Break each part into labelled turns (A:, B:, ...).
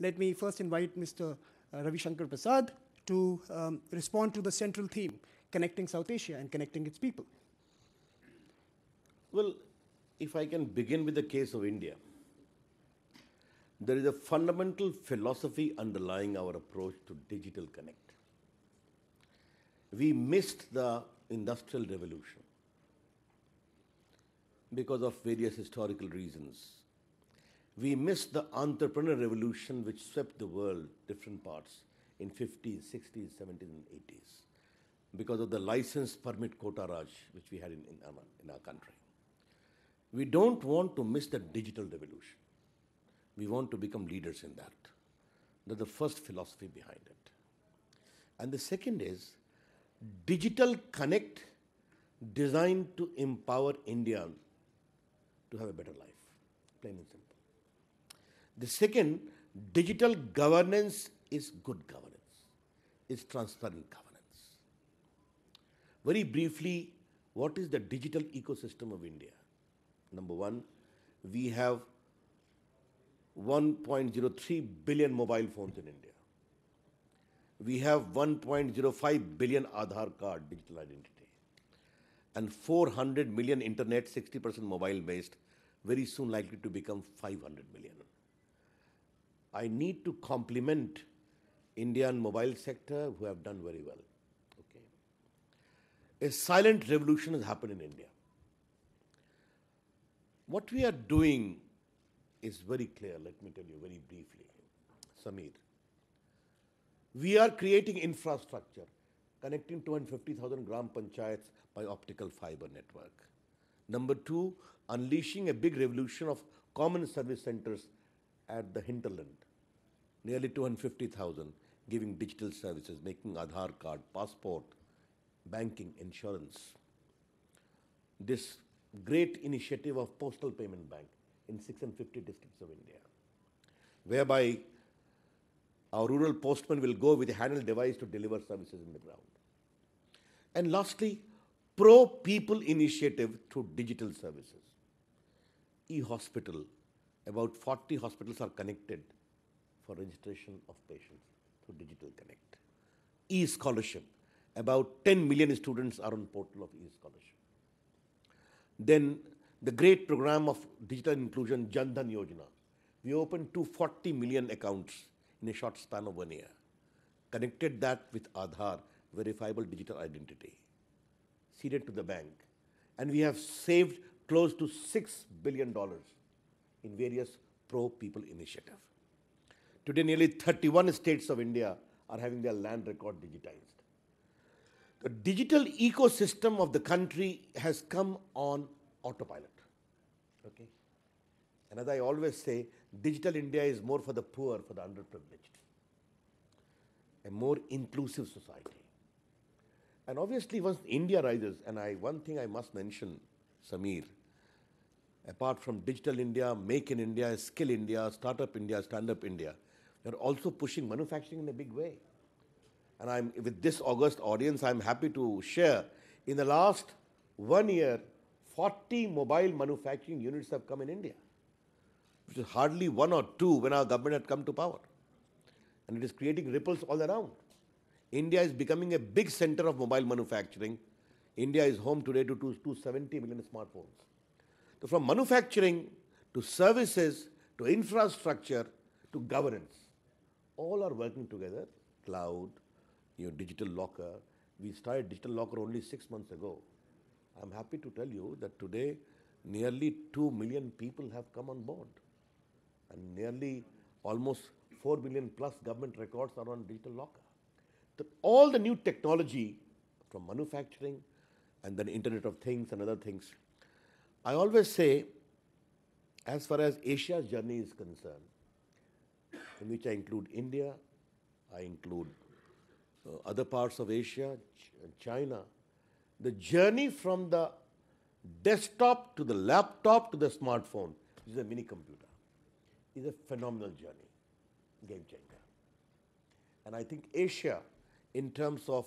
A: let me first invite Mr. Uh, Ravi Shankar Prasad to um, respond to the central theme, connecting South Asia and connecting its people.
B: Well, if I can begin with the case of India, there is a fundamental philosophy underlying our approach to digital connect. We missed the industrial revolution because of various historical reasons. We missed the entrepreneur revolution which swept the world, different parts, in 50s, 60s, 70s, and 80s because of the license permit quota raj which we had in, in, our, in our country. We don't want to miss the digital revolution. We want to become leaders in that. That's the first philosophy behind it. And the second is digital connect designed to empower India to have a better life, plain and simple. The second, digital governance is good governance, is transparent governance. Very briefly, what is the digital ecosystem of India? Number one, we have 1.03 billion mobile phones in India. We have 1.05 billion Aadhaar card digital identity and 400 million internet, 60% mobile based, very soon likely to become 500 million. I need to compliment Indian mobile sector who have done very well. Okay. A silent revolution has happened in India. What we are doing is very clear, let me tell you very briefly. Samir. We are creating infrastructure connecting 250,000 gram panchayats by optical fiber network. Number two, unleashing a big revolution of common service centers at the hinterland. Nearly 250,000 giving digital services, making Aadhaar card, passport, banking, insurance. This great initiative of Postal Payment Bank in 650 districts of India, whereby our rural postman will go with a handheld device to deliver services in the ground. And lastly, pro people initiative through digital services. E-hospital, about 40 hospitals are connected for registration of patients through digital connect. E-scholarship, about 10 million students are on portal of e-scholarship. Then the great program of digital inclusion, Jan Dhan Yojana. We opened 240 million accounts in a short span of one year. Connected that with Aadhaar, verifiable digital identity. Seeded to the bank. And we have saved close to $6 billion in various pro-people initiatives. Today, nearly 31 states of India are having their land record digitized. The digital ecosystem of the country has come on autopilot. Okay? And as I always say, digital India is more for the poor, for the underprivileged. A more inclusive society. And obviously, once India rises, and I, one thing I must mention, Samir, apart from Digital India, Make in India, Skill India, Startup India, Stand Up India, they're also pushing manufacturing in a big way. And I'm, with this August audience, I'm happy to share in the last one year, 40 mobile manufacturing units have come in India, which is hardly one or two when our government had come to power. And it is creating ripples all around. India is becoming a big center of mobile manufacturing. India is home today to 270 million smartphones. So from manufacturing to services to infrastructure to governance, all are working together. Cloud, your digital locker. We started digital locker only six months ago. I'm happy to tell you that today nearly 2 million people have come on board. And nearly almost 4 million plus government records are on digital locker. The, all the new technology from manufacturing and then Internet of Things and other things. I always say, as far as Asia's journey is concerned, in which I include India, I include uh, other parts of Asia, Ch China, the journey from the desktop to the laptop to the smartphone, which is a mini computer, is a phenomenal journey, game changer. And I think Asia, in terms of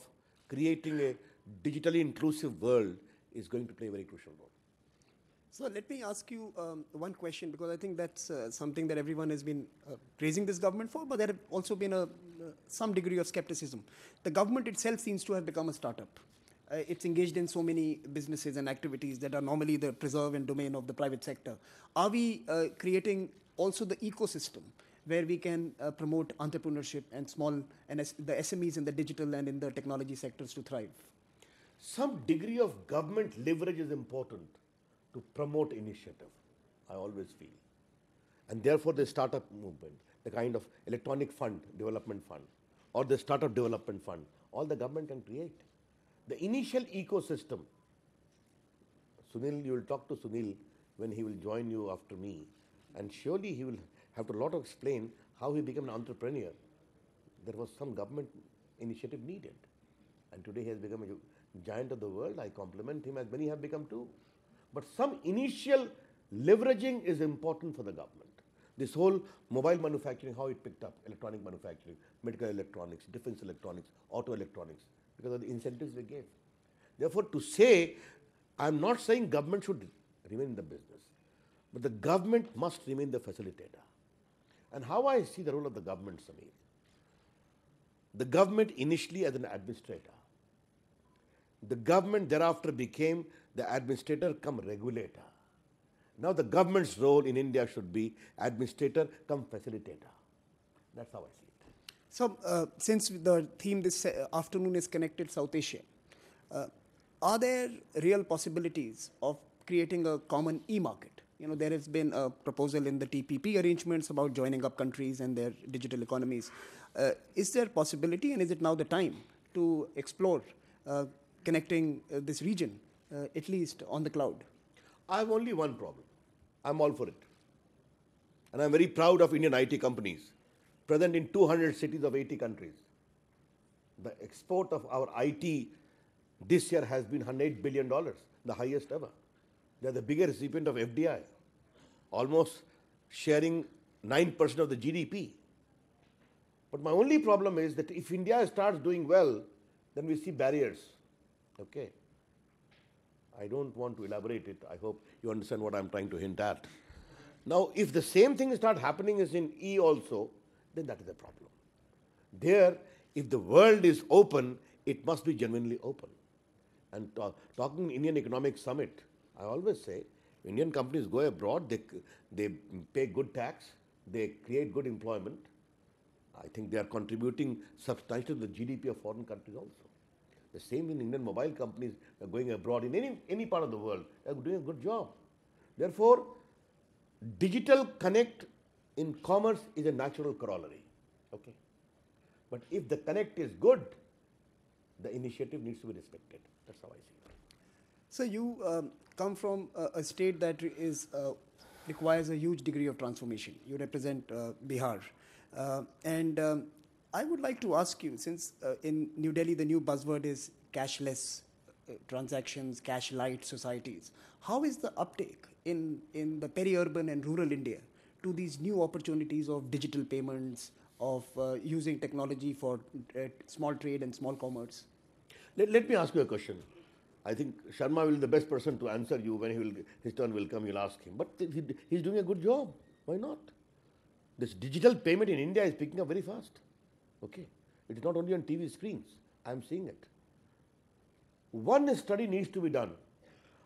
B: creating a digitally inclusive world, is going to play a very crucial role.
A: So let me ask you um, one question because I think that's uh, something that everyone has been uh, praising this government for, but there have also been a uh, some degree of skepticism. The government itself seems to have become a startup. Uh, it's engaged in so many businesses and activities that are normally the preserve and domain of the private sector. Are we uh, creating also the ecosystem where we can uh, promote entrepreneurship and small and the SMEs in the digital and in the technology sectors to thrive?
B: Some degree of government leverage is important to promote initiative, I always feel. And therefore, the startup movement, the kind of electronic fund, development fund, or the startup development fund, all the government can create. The initial ecosystem, Sunil, you will talk to Sunil when he will join you after me, and surely he will have to a lot of explain how he became an entrepreneur. There was some government initiative needed, and today he has become a giant of the world. I compliment him as many have become too. But some initial leveraging is important for the government. This whole mobile manufacturing, how it picked up, electronic manufacturing, medical electronics, defense electronics, auto electronics, because of the incentives we gave. Therefore, to say, I'm not saying government should remain in the business, but the government must remain the facilitator. And how I see the role of the government, Samir. The government initially as an administrator. The government thereafter became the administrator come regulator. Now the government's role in India should be administrator come facilitator. That's how I see it.
A: So, uh, since the theme this uh, afternoon is connected South Asia, uh, are there real possibilities of creating a common e-market? You know, there has been a proposal in the TPP arrangements about joining up countries and their digital economies. Uh, is there possibility, and is it now the time to explore uh, connecting uh, this region, uh, at least on the cloud?
B: I have only one problem. I'm all for it. And I'm very proud of Indian IT companies present in 200 cities of 80 countries. The export of our IT this year has been $108 billion, the highest ever. They're the biggest recipient of FDI, almost sharing 9% of the GDP. But my only problem is that if India starts doing well, then we see barriers. Okay. I don't want to elaborate it. I hope you understand what I'm trying to hint at. Now, if the same thing start happening as in E also, then that is a problem. There, if the world is open, it must be genuinely open. And ta- talking Indian Economic Summit, I always say, Indian companies go abroad, they, they pay good tax, they create good employment. I think they are contributing substantially to the GDP of foreign countries also. The same in Indian mobile companies going abroad in any, any part of the world. They are doing a good job. Therefore, digital connect in commerce is a natural corollary. Okay. But if the connect is good, the initiative needs to be respected. That's how I see it.
A: So you um, come from a, a state that is uh, requires a huge degree of transformation. You represent uh, Bihar, uh, and um, I would like to ask you, since uh, in New Delhi the new buzzword is cashless uh, transactions, cash light societies. How is the uptake in in the peri-urban and rural India to these new opportunities of digital payments, of uh, using technology for uh, small trade and small commerce?
B: Let, let me ask you a question. I think Sharma will be the best person to answer you when he will, his turn will come. You'll ask him. But he, he's doing a good job. Why not? This digital payment in India is picking up very fast. Okay. It is not only on TV screens. I'm seeing it. One study needs to be done.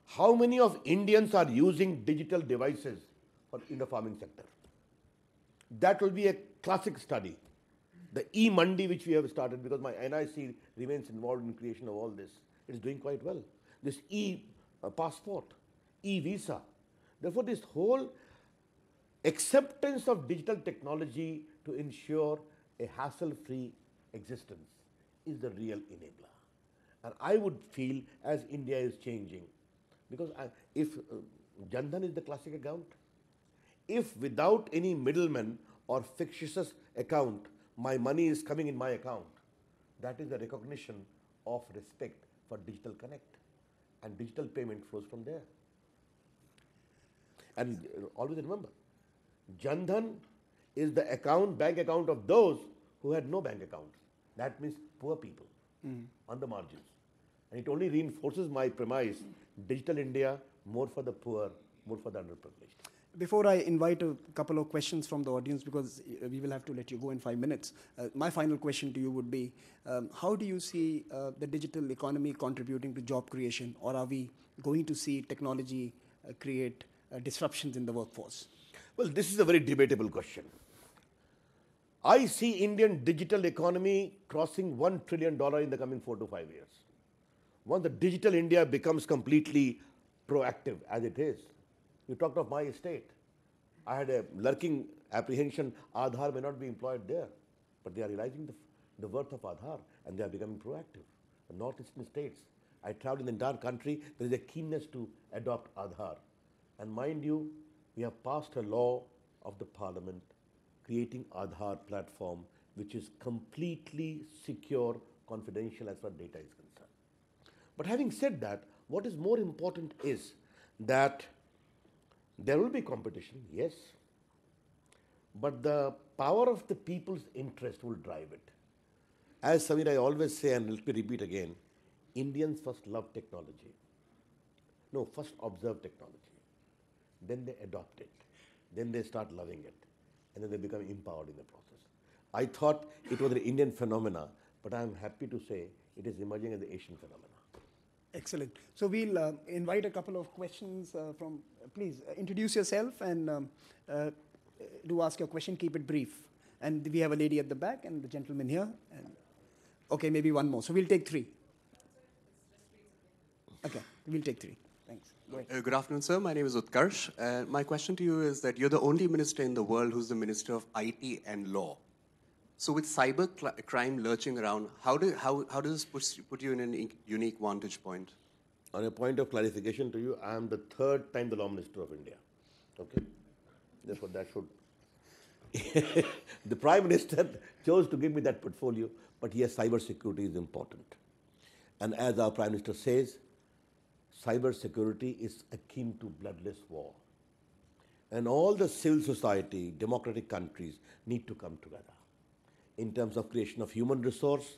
B: How many of Indians are using digital devices for in the farming sector? That will be a classic study. The e-Mandi which we have started because my NIC remains involved in creation of all this. It is doing quite well. This uh, e-passport, e-visa. Therefore, this whole acceptance of digital technology to ensure a hassle-free existence is the real enabler. And I would feel as India is changing, because I, if uh, Jandhan is the classic account, if without any middleman or fictitious account, my money is coming in my account, that is the recognition of respect for digital connect. And digital payment flows from there. And uh, always remember, Jandhan is the account, bank account of those who had no bank accounts. That means poor people on the margins. And it only reinforces my premise digital India, more for the poor, more for the underprivileged.
A: Before I invite a couple of questions from the audience, because uh, we will have to let you go in five minutes, uh, my final question to you would be um, How do you see uh, the digital economy contributing to job creation, or are we going to see technology uh, create uh, disruptions in the workforce?
B: Well, this is a very debatable question. I see Indian digital economy crossing $1 trillion in the coming four to five years. Once the digital India becomes completely proactive, as it is, you talked of my estate. I had a lurking apprehension Aadhaar may not be employed there, but they are realizing the, the worth of Aadhaar and they are becoming proactive. The northeastern states, I traveled in the entire country, there is a keenness to adopt Aadhaar. And mind you, we have passed a law of the parliament creating Aadhaar platform which is completely secure, confidential as far as data is concerned. But having said that, what is more important is that there will be competition, yes, but the power of the people's interest will drive it. As Samir, I always say, and let me repeat again Indians first love technology. No, first observe technology. Then they adopt it. Then they start loving it. And then they become empowered in the process. I thought it was an Indian phenomena, but I am happy to say it is emerging as an Asian phenomena.
A: Excellent. So we'll uh, invite a couple of questions uh, from, uh, please introduce yourself and um, uh, do ask your question, keep it brief. And we have a lady at the back and the gentleman here. And okay, maybe one more. So we'll take three. Okay, we'll take three. Thanks. Go ahead.
C: Uh, good afternoon, sir. My name is Utkarsh. Uh, my question to you is that you're the only minister in the world who's the minister of IT and law. So, with cyber cl- crime lurching around, how, do, how, how does this put, put you in a unique vantage point?
B: On a point of clarification to you, I am the third time the law minister of India. Okay? Therefore, that should. the prime minister chose to give me that portfolio, but yes, cyber security is important. And as our prime minister says, cyber security is akin to bloodless war. And all the civil society, democratic countries need to come together. In terms of creation of human resource,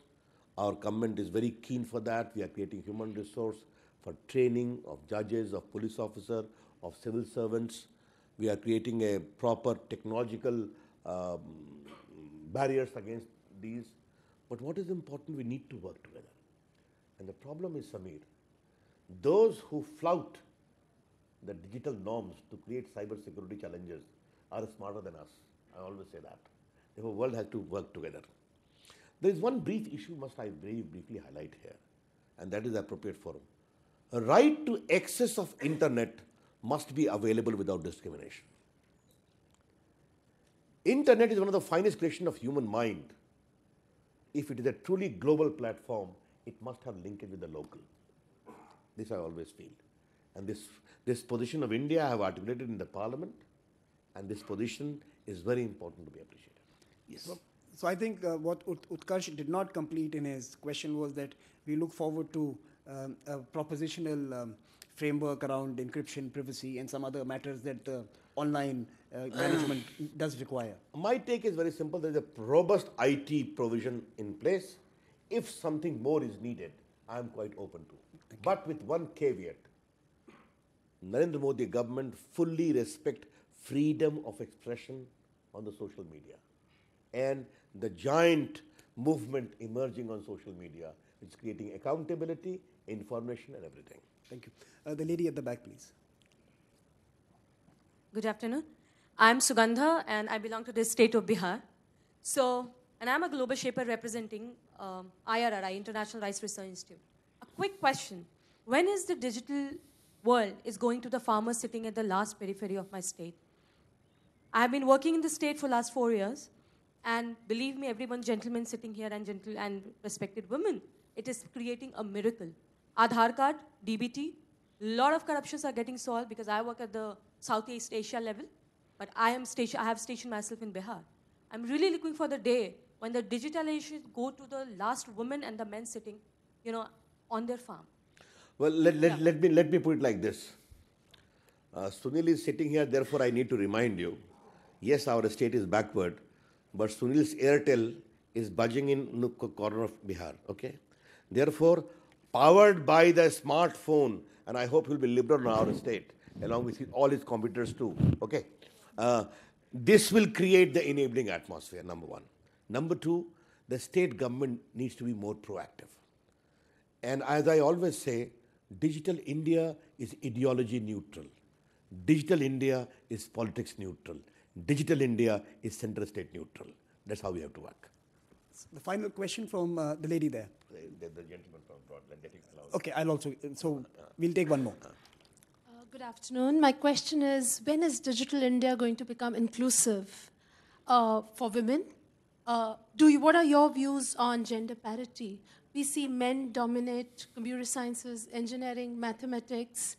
B: our government is very keen for that. We are creating human resource for training of judges, of police officer, of civil servants. We are creating a proper technological um, barriers against these. But what is important, we need to work together. And the problem is, Samir, those who flout the digital norms to create cyber security challenges are smarter than us. I always say that. The world has to work together. There is one brief issue must I very briefly highlight here, and that is the appropriate forum. A right to access of internet must be available without discrimination. Internet is one of the finest creation of human mind. If it is a truly global platform, it must have linkage with the local. This I always feel. And this, this position of India I have articulated in the parliament, and this position is very important to be appreciated. Yes.
A: So, so I think uh, what Ut- Utkarsh did not complete in his question was that we look forward to um, a propositional um, framework around encryption, privacy, and some other matters that the online uh, management does require.
B: My take is very simple. There is a robust IT provision in place. If something more is needed, I am quite open to. But with one caveat. Narendra Modi government fully respect freedom of expression on the social media and the giant movement emerging on social media. It's creating accountability, information, and everything.
A: Thank you. Uh, the lady at the back, please.
D: Good afternoon. I'm Sugandha and I belong to the state of Bihar. So, and I'm a global shaper representing um, IRRI, International Rice Research Institute. Quick question. When is the digital world is going to the farmers sitting at the last periphery of my state? I've been working in the state for last four years and believe me, everyone, gentlemen sitting here and gentle and respected women, it is creating a miracle. Aadhaar card, DBT, a lot of corruptions are getting solved because I work at the Southeast Asia level, but I am station, I have stationed myself in Bihar. I'm really looking for the day when the digitalization go to the last woman and the men sitting, you know, on their farm.
B: Well, let, let,
D: Yeah.
B: let, me, let me put it like this. Uh, Sunil is sitting here, therefore I need to remind you. Yes, our state is backward, but Sunil's Airtel is budging in nook corner of Bihar. Okay, therefore, powered by the smartphone, and I hope he'll be liberal in our state. along with his, all his competitors too. Okay, uh, this will create the enabling atmosphere. Number one. Number two, the state government needs to be more proactive. And as I always say, digital India is ideology neutral. Digital India is politics neutral. Digital India is central state neutral. That's how we have to work.
A: The final question from uh, the lady there.
B: The, the, the gentleman from abroad, let it allow.
A: Okay, I'll also. So we'll take one more.
E: Uh, Good afternoon. My question is when is Digital India going to become inclusive uh, for women? Uh, do you, what are your views on gender parity? We see men dominate computer sciences, engineering, mathematics.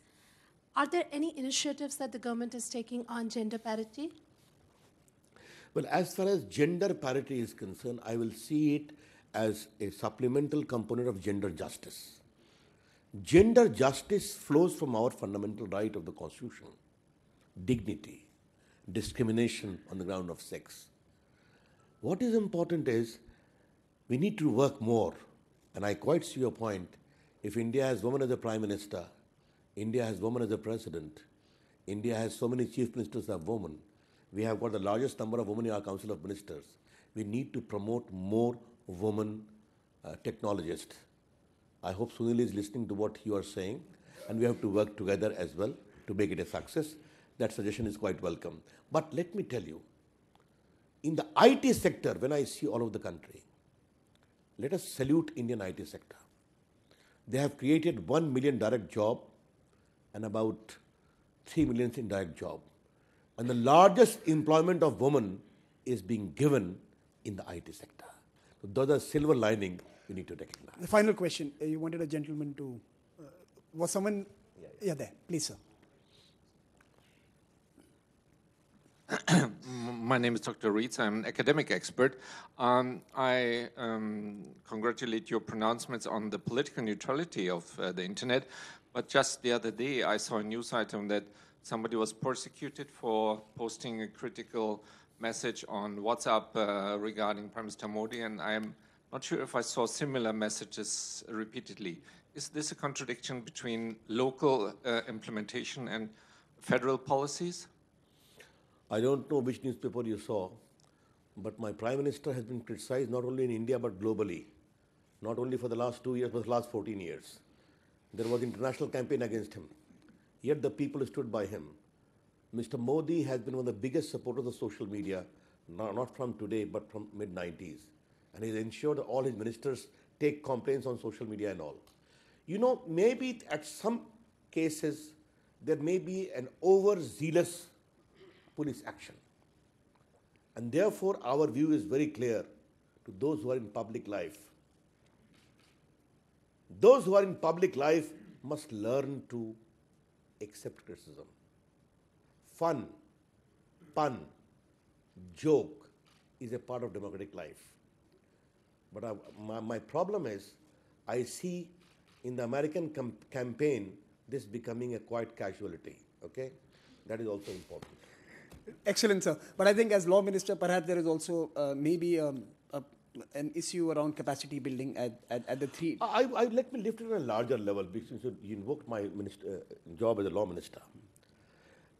E: Are there any initiatives that the government is taking on gender parity?
B: Well, as far as gender parity is concerned, I will see it as a supplemental component of gender justice. Gender justice flows from our fundamental right of the Constitution dignity, discrimination on the ground of sex. What is important is we need to work more, and I quite see your point. If India has women as a prime minister, India has women as a president, India has so many chief ministers of women, we have got the largest number of women in our Council of Ministers. We need to promote more women uh, technologists. I hope Sunil is listening to what you are saying, and we have to work together as well to make it a success. That suggestion is quite welcome. But let me tell you, in the IT sector, when I see all over the country, let us salute Indian IT sector. They have created 1 million direct job and about 3 million indirect job. And the largest employment of women is being given in the IT sector. So those are silver lining we need to recognize.
A: The final question. Uh, you wanted a gentleman to. Uh, was someone. Yeah, there. Please, sir.
F: My name is Dr. Reitz. I'm an academic expert. Um, I um, congratulate your pronouncements on the political neutrality of uh, the internet. But just the other day, I saw a news item that somebody was persecuted for posting a critical message on WhatsApp uh, regarding Prime Minister Modi, and I'm not sure if I saw similar messages repeatedly. Is this a contradiction between local uh, implementation and federal policies?
B: I don't know which newspaper you saw, but my Prime Minister has been criticized not only in India but globally, not only for the last two years but the last 14 years. There was international campaign against him, yet the people stood by him. Mr. Modi has been one of the biggest supporters of social media, not, from today but from mid 90s, and he's ensured all his ministers take complaints on social media and all. You know, maybe at some cases there may be an overzealous police action. And therefore, our view is very clear to those who are in public life. Those who are in public life must learn to accept criticism. Fun, pun, joke is a part of democratic life. But I, my, my problem is, I see in the American campaign this becoming a quite casualty. Okay, that is also important.
A: Excellent, sir. But I think as law minister, perhaps there is also uh, maybe um, a, an issue around capacity building at, at, at the three.
B: I, I, let me lift it on a larger level because you invoked my minister, uh, job as a law minister.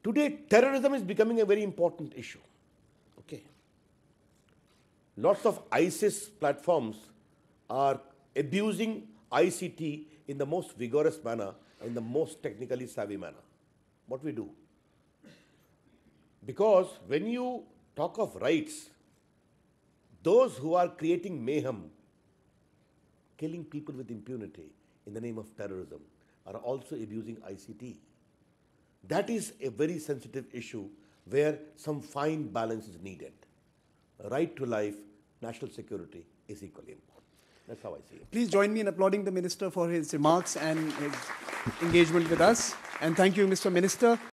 B: Today, terrorism is becoming a very important issue. Okay. Lots of ISIS platforms are abusing ICT in the most vigorous manner, in the most technically savvy manner. What we do? Because when you talk of rights, those who are creating mayhem, killing people with impunity in the name of terrorism, are also abusing ICT. That is a very sensitive issue where some fine balance is needed. Right to life, national security is equally important. That's how I see it.
A: Please join me in applauding the minister for his remarks and his engagement with us. And thank you, Mr. Minister.